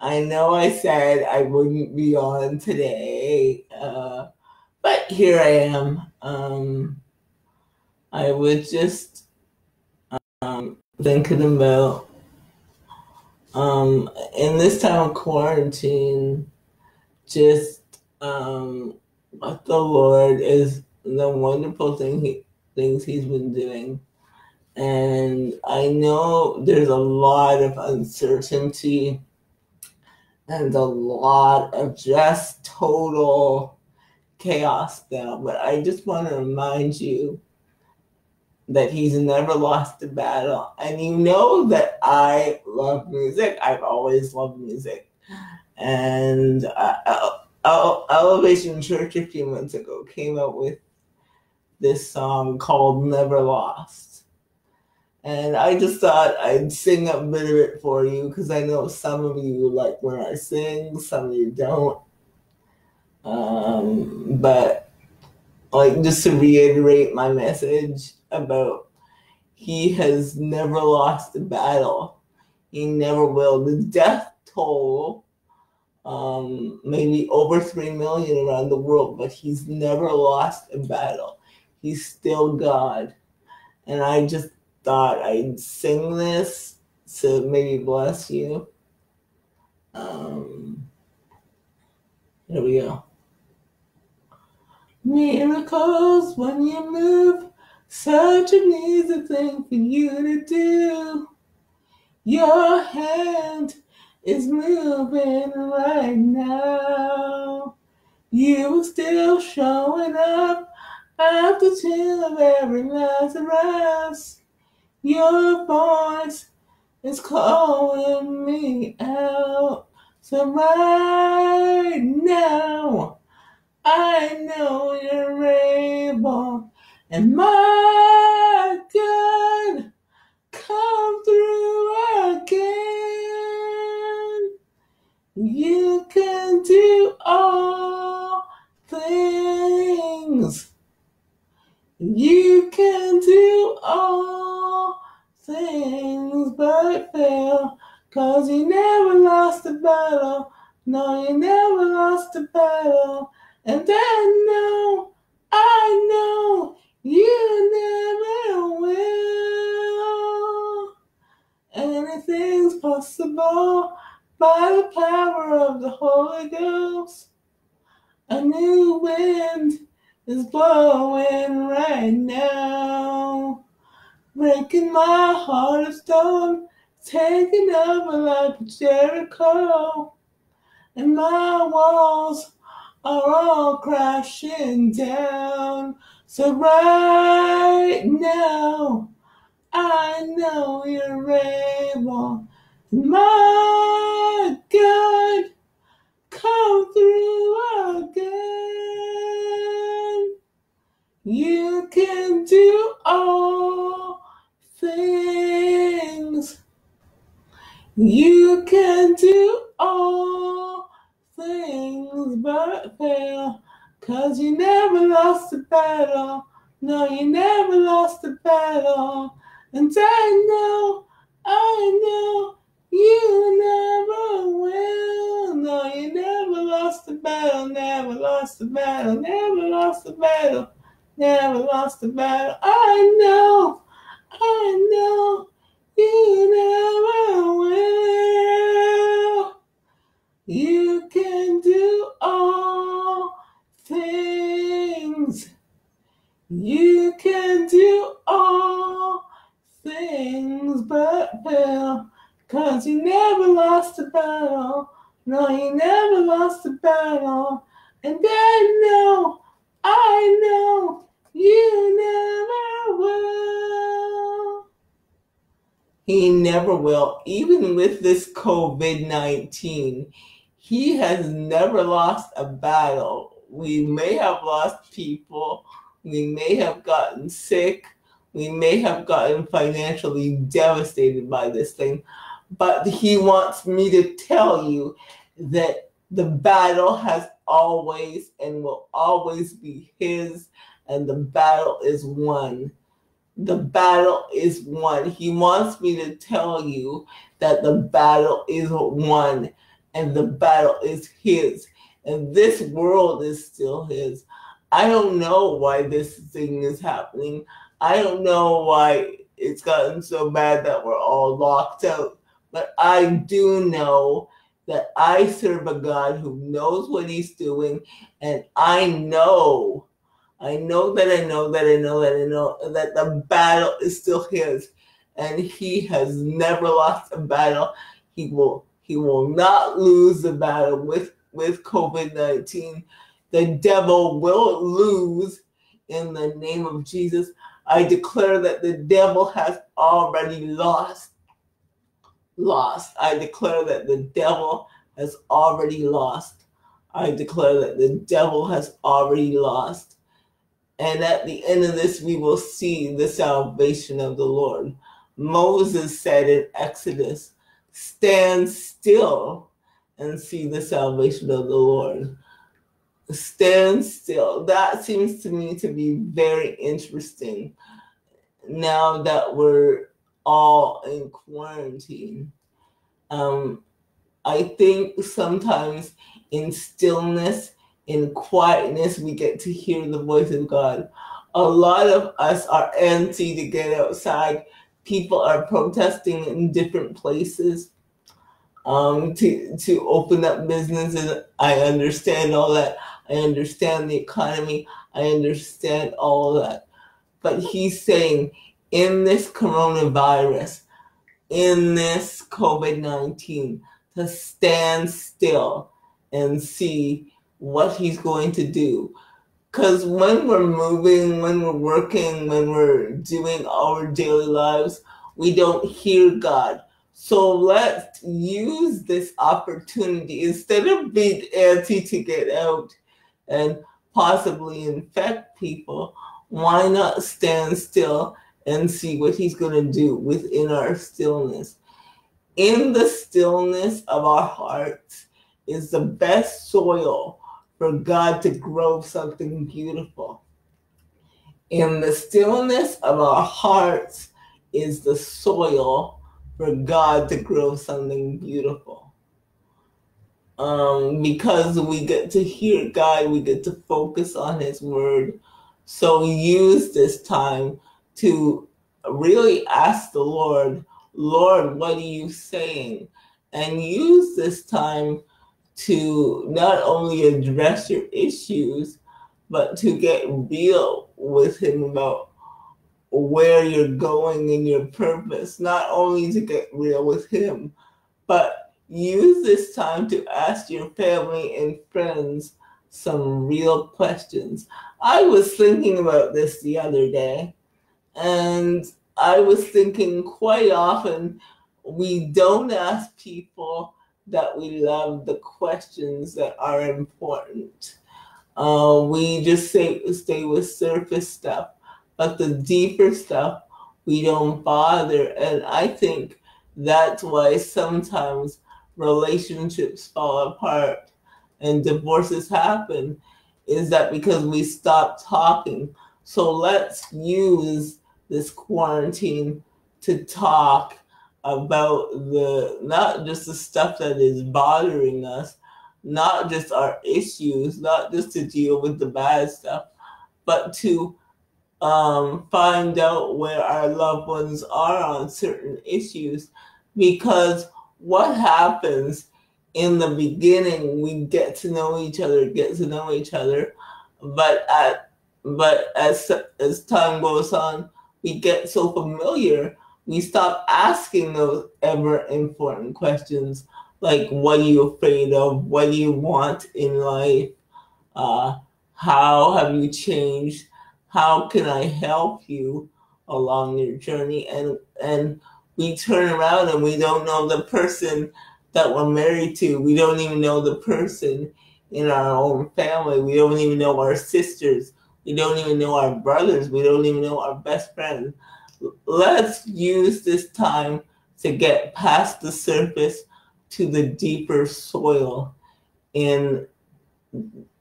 I know I said I wouldn't be on today, uh, but here I am. Um, I was just um, thinking about um, in this time of quarantine, just um, what the Lord is the wonderful thing he, things He's been doing. And I know there's a lot of uncertainty and a lot of just total chaos now. But I just want to remind you that he's never lost a battle. And you know that I love music. I've always loved music. And uh, Elevation Church a few months ago came out with this song called Never Lost. And I just thought I'd sing a bit of it for you because I know some of you like when I sing, some of you don't. Um, but like just to reiterate my message about he has never lost a battle. He never will. The death toll, um, maybe over three million around the world, but he's never lost a battle. He's still God. And I just thought I'd sing this to maybe bless you. Um, here we go. Miracles when you move, such an easy thing for you to do. Your hand is moving right now. You are still showing up after of every Lazarus. Your voice is calling me out. So right now, I know you're able, and my God, come through again. You can do all things. You can do all things but fail. Cause you never lost a battle. No, you never lost a battle. And I know, I know, you never will. Anything's possible by the power of the Holy Ghost. A new wind is blowing right now, breaking my heart of stone, taking over like Jericho, and my walls are all crashing down. So right now, I know you're able. My God, come through again. You can do all things. You can do all things but fail. Cause you never lost a battle. No, you never lost a battle. And I know, I know, you never will. No, you never lost a battle, never lost a battle, never lost a battle, never lost a battle. I know, I know, you never will. You can do all things. You can do all things but fail. Cause you never lost a battle. No, you never lost a battle. And I know, I know, you never will. He never will. Even with this COVID 19, he has never lost a battle. We may have lost people, we may have gotten sick, we may have gotten financially devastated by this thing, but he wants me to tell you that the battle has always and will always be his, and the battle is won. The battle is won. He wants me to tell you that the battle is won and the battle is his, and this world is still his. I don't know why this thing is happening. I don't know why it's gotten so bad that we're all locked out. But I do know that I serve a God who knows what he's doing. And I know, I know that I know that I know that I know that the battle is still his. And he has never lost a battle. He will he will not lose the battle with, with COVID-19. The devil will lose in the name of Jesus. I declare that the devil has already lost. Lost. I declare that the devil has already lost. I declare that the devil has already lost. And at the end of this, we will see the salvation of the Lord. Moses said in Exodus, Stand still and see the salvation of the Lord. Stand still. That seems to me to be very interesting now that we're all in quarantine. Um, I think sometimes in stillness, in quietness, we get to hear the voice of God. A lot of us are antsy to get outside. People are protesting in different places um, to to open up businesses. I understand all that. I understand the economy. I understand all that. But he's saying in this coronavirus, in this COVID 19, to stand still and see what he's going to do. Because when we're moving, when we're working, when we're doing our daily lives, we don't hear God. So let's use this opportunity instead of being anti to get out and possibly infect people. Why not stand still and see what he's going to do within our stillness? in the stillness of our hearts is the best soil for God to grow something beautiful. In the stillness of our hearts is the soil for God to grow something beautiful. Um, because we get to hear God, we get to focus on His Word. So use this time to really ask the Lord Lord, what are you saying? And use this time to not only address your issues, but to get real with Him about where you're going and your purpose. Not only to get real with Him, but use this time to ask your family and friends some real questions. I was thinking about this the other day, and I was thinking quite often we don't ask people that we love the questions that are important. Uh, we just say, stay with surface stuff, but the deeper stuff we don't bother. And I think that's why sometimes relationships fall apart and divorces happen is that because we stop talking. So let's use this quarantine to talk about the not just the stuff that is bothering us, not just our issues, not just to deal with the bad stuff, but to um, find out where our loved ones are on certain issues. Because what happens in the beginning, we get to know each other, get to know each other, but at but as as time goes on, we get so familiar, we stop asking those ever important questions like, what are you afraid of? What do you want in life? Uh, how have you changed? How can I help you along your journey? And and we turn around and we don't know the person that we're married to. We don't even know the person in our own family. We don't even know our sisters. We don't even know our brothers. We don't even know our best friends. Let's use this time to get past the surface to the deeper soil in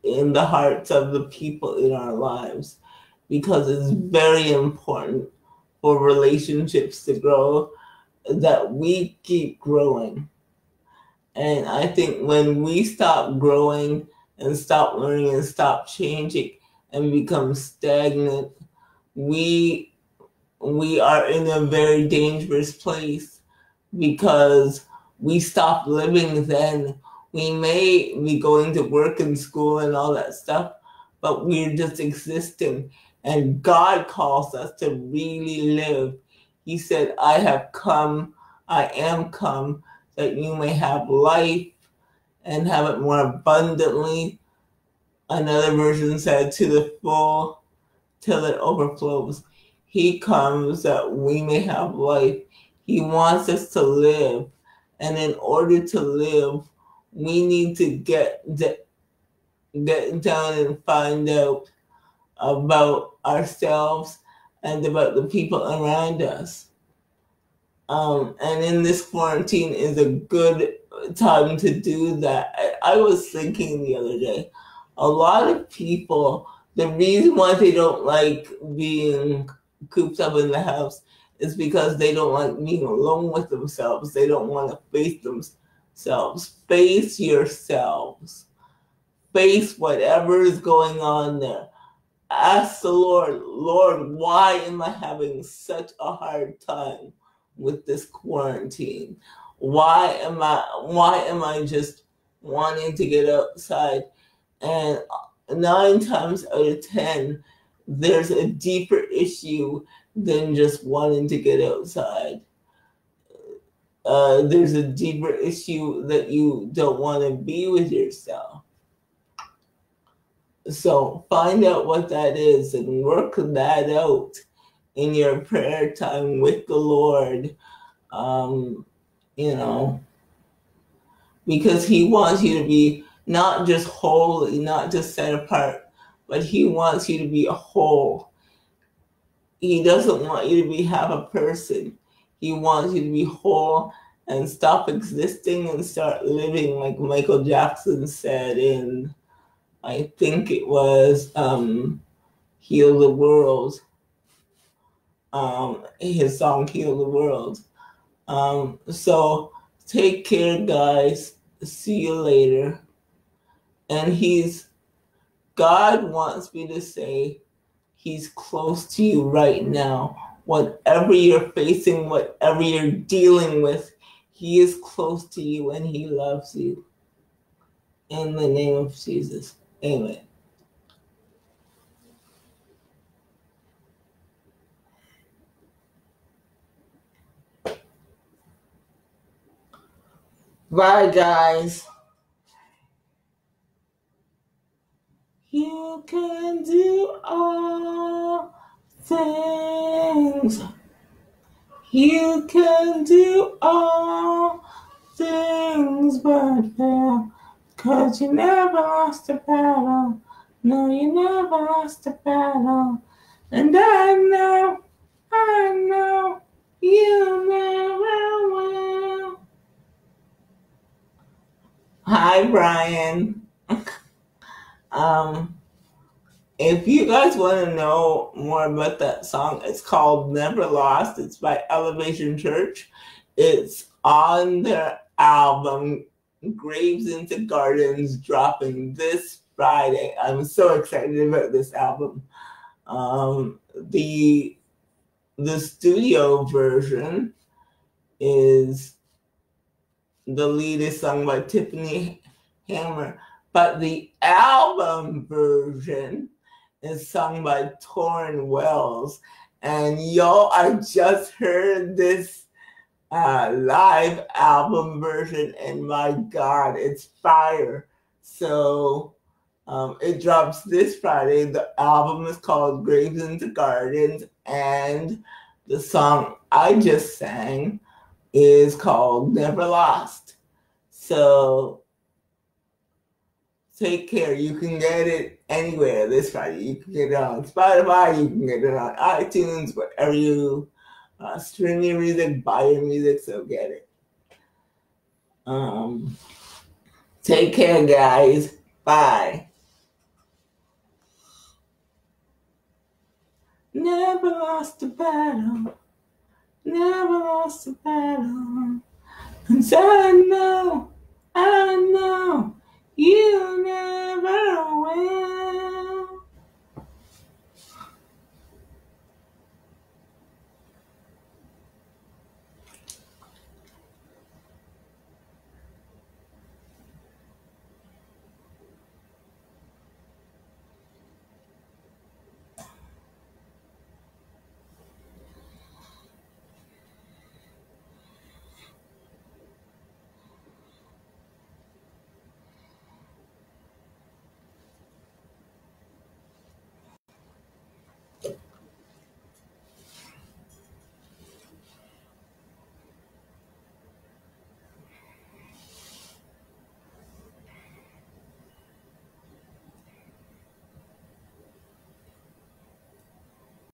in the hearts of the people in our lives. Because it's very important for relationships to grow that we keep growing. And I think when we stop growing and stop learning and stop changing and become stagnant, we we are in a very dangerous place because we stop living then. We may be going to work and school and all that stuff, but we're just existing. And God calls us to really live. He said, I have come, I am come, that you may have life and have it more abundantly. Another version said, to the full, till it overflows. He comes that we may have life. He wants us to live. And in order to live, we need to get, get down and find out about ourselves and about the people around us. Um, and in this quarantine is a good time to do that. I, I was thinking the other day, a lot of people, the reason why they don't like being cooped up in the house is because they don't like being alone with themselves. They don't want to face themselves. Face yourselves. Face whatever is going on there. Ask the Lord, Lord, why am I having such a hard time with this quarantine? Why am I why am I just wanting to get outside? And nine times out of ten, there's a deeper issue than just wanting to get outside. Uh, there's a deeper issue that you don't want to be with yourself. So find out what that is and work that out in your prayer time with the Lord. Um, you know, because He wants you to be not just holy, not just set apart, but he wants you to be a whole. He doesn't want you to be half a person. He wants you to be whole and stop existing and start living like Michael Jackson said in I think it was um, Heal the World. Um, his song Heal the World. Um, so take care guys. See you later. And he's God wants me to say He's close to you right now. Whatever you're facing, whatever you're dealing with, He is close to you and He loves you. In the name of Jesus. Amen. Bye, guys. You can do all things. You can do all things but fail. Cause you never lost a battle. No, you never lost a battle. And I know, I know, you never will. Hi, Brian. Um, if you guys want to know more about that song, it's called Never Lost. It's by Elevation Church. It's on their album Graves into Gardens dropping this Friday. I'm so excited about this album. Um, the the studio version is the lead is sung by Tiffany Hammer. But the album version is sung by Tauren Wells. And yo, I just heard this uh, live album version, and my God, it's fire. So um, it drops this Friday. The album is called Graves into Gardens, and the song I just sang is called Never Lost. So Take care. You can get it anywhere this Friday. You can get it on Spotify. You can get it on iTunes, whatever you uh, stream your music, buy your music, so get it. Um, take care, guys. Bye. Never lost a battle. Never lost a battle. And so I know, I know, you never win.